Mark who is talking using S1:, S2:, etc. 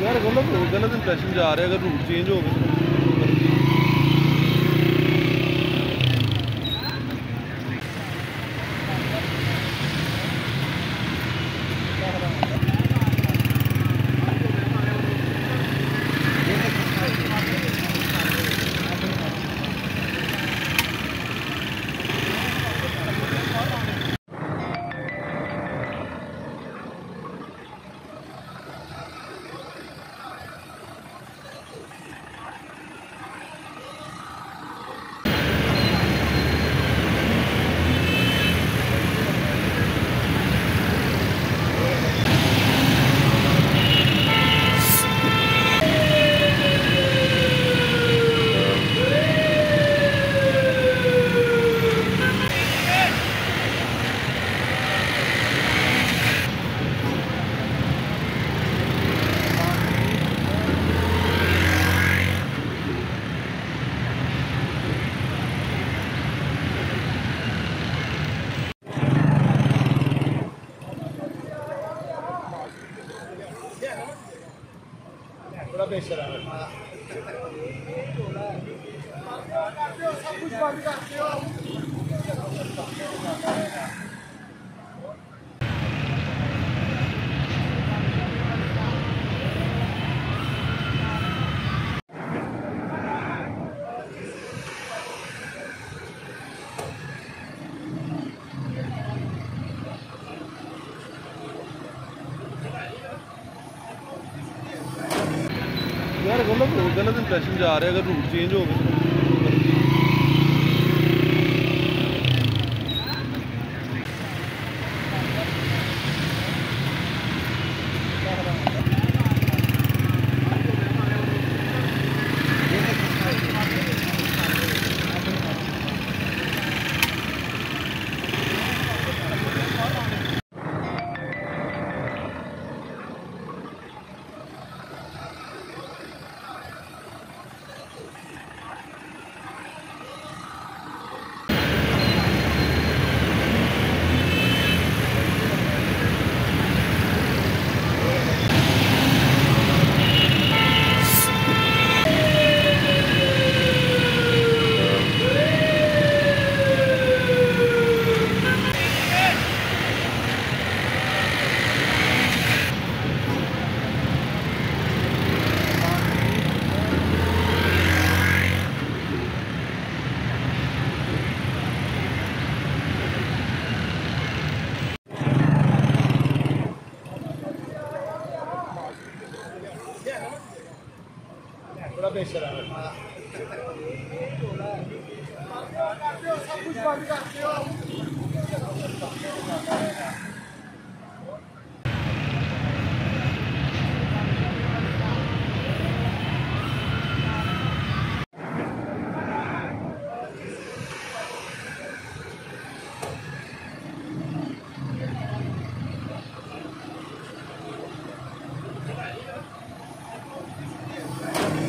S1: यार गलत गलत इंप्रेशन जा रहा है अगर रूट चेंज हो गए प्रवेशरा सब कुछ बंद कर यार गलत गलत इंप्रेशन जा रहा है अगर रूट चेंज हो गए बड़ा बेशरम है। हाँ।